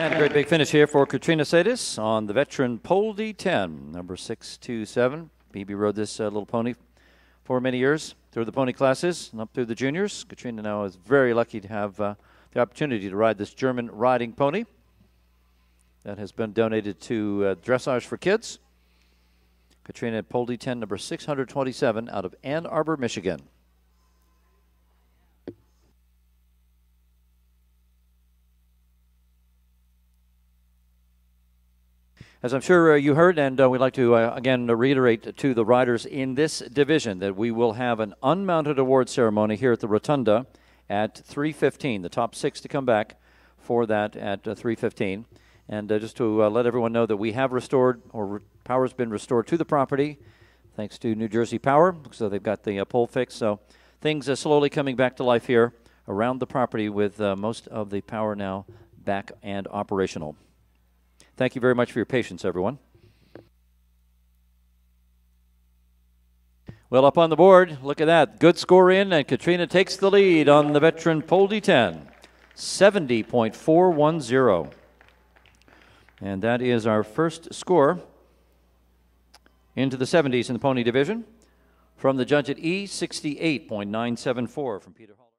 And a great big finish here for Katrina Sadis on the veteran Poldy 10, number 627. BB rode this uh, little pony for many years through the pony classes and up through the juniors. Katrina now is very lucky to have uh, the opportunity to ride this German riding pony that has been donated to uh, Dressage for Kids. Katrina Poldy 10, number 627, out of Ann Arbor, Michigan. As I'm sure uh, you heard, and uh, we'd like to uh, again reiterate to the riders in this division that we will have an unmounted award ceremony here at the Rotunda at 3:15. The top six to come back for that at 3:15. And uh, just to uh, let everyone know that we have restored, or re- power's been restored to the property, thanks to New Jersey Power. So they've got the uh, pole fixed. So things are slowly coming back to life here around the property with most of the power now back and operational. Thank you very much for your patience, everyone. Well, up on the board, look at that. Good score in, and Katrina takes the lead on the veteran Poldy 10, 70.410. And that is our first score into the 70s in the pony division from the judge at E, 68.974 from Peter Hall.